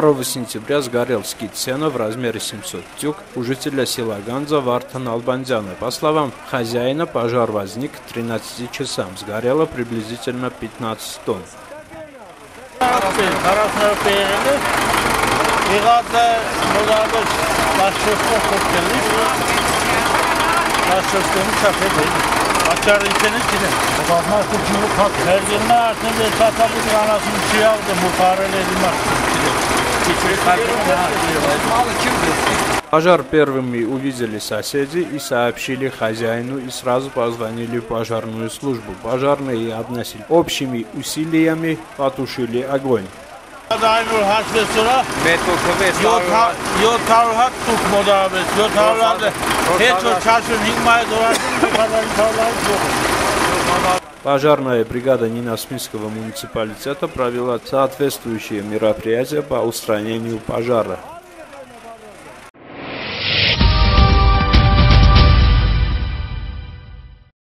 2 сентября сгорел скит сена в размере 700 тюк у жителя села Ганза Вартан Албанзяна. По словам хозяина, пожар возник к 13 часам. Сгорело приблизительно 15 тонн. Açar içinin içine. Bakmak için bu kat. Verdiğinde artık bir satabın anasını suya aldı muhtarele edilmek için. İçeri Пожар первыми увидели соседи и сообщили хозяину и сразу позвонили в пожарную службу. Пожарные относили общими усилиями потушили огонь. Daimur Metro tarhat tarhat. Пожарная бригада Нинаспинского муниципалитета провела соответствующие мероприятия по устранению пожара.